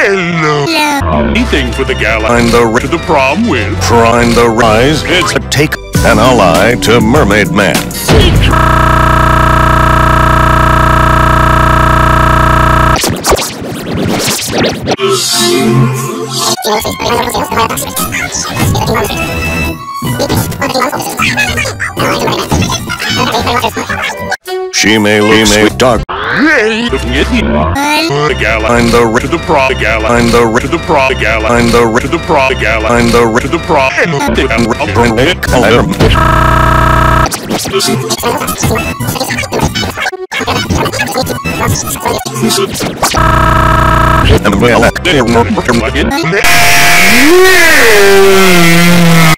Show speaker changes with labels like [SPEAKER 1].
[SPEAKER 1] Hello. Anything for the gala.
[SPEAKER 2] Find the
[SPEAKER 1] to the prom with.
[SPEAKER 2] Find the rise.
[SPEAKER 1] It's a
[SPEAKER 2] Take an ally to Mermaid Man. She may look sweet dog.
[SPEAKER 1] Hey. The gala.
[SPEAKER 2] Find the
[SPEAKER 1] to the gala.
[SPEAKER 2] Find the
[SPEAKER 1] to the gala.
[SPEAKER 2] Find the
[SPEAKER 1] to the gala.
[SPEAKER 2] Find the
[SPEAKER 1] to the prom.
[SPEAKER 2] and well,
[SPEAKER 3] Thank you.